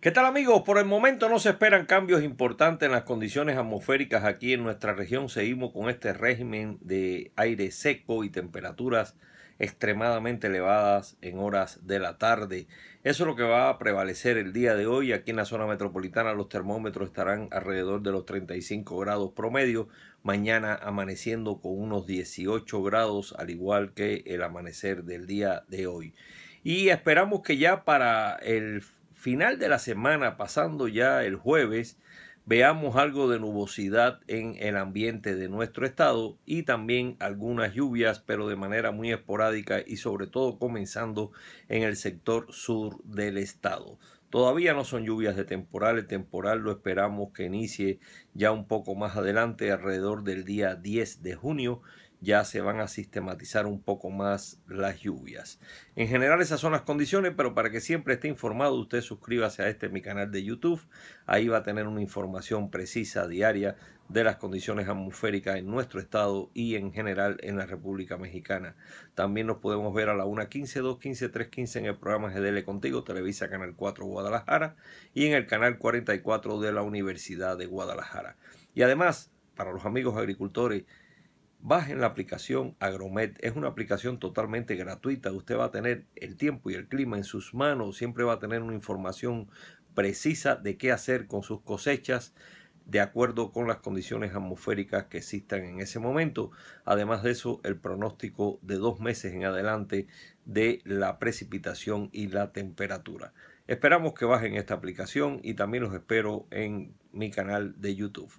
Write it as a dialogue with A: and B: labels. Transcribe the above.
A: ¿Qué tal amigos? Por el momento no se esperan cambios importantes en las condiciones atmosféricas aquí en nuestra región. Seguimos con este régimen de aire seco y temperaturas extremadamente elevadas en horas de la tarde. Eso es lo que va a prevalecer el día de hoy. Aquí en la zona metropolitana los termómetros estarán alrededor de los 35 grados promedio. Mañana amaneciendo con unos 18 grados al igual que el amanecer del día de hoy. Y esperamos que ya para el final de la semana, pasando ya el jueves, veamos algo de nubosidad en el ambiente de nuestro estado y también algunas lluvias, pero de manera muy esporádica y sobre todo comenzando en el sector sur del estado. Todavía no son lluvias de temporal, el temporal lo esperamos que inicie ya un poco más adelante, alrededor del día 10 de junio, ya se van a sistematizar un poco más las lluvias. En general esas son las condiciones, pero para que siempre esté informado, usted suscríbase a este mi canal de YouTube. Ahí va a tener una información precisa diaria de las condiciones atmosféricas en nuestro estado y en general en la República Mexicana. También nos podemos ver a la 1.15, 2.15, 3.15 en el programa GDL Contigo, Televisa Canal 4 Guadalajara y en el canal 44 de la Universidad de Guadalajara. Y además, para los amigos agricultores, Bajen la aplicación Agromet. Es una aplicación totalmente gratuita. Usted va a tener el tiempo y el clima en sus manos. Siempre va a tener una información precisa de qué hacer con sus cosechas de acuerdo con las condiciones atmosféricas que existan en ese momento. Además de eso, el pronóstico de dos meses en adelante de la precipitación y la temperatura. Esperamos que bajen esta aplicación y también los espero en mi canal de YouTube.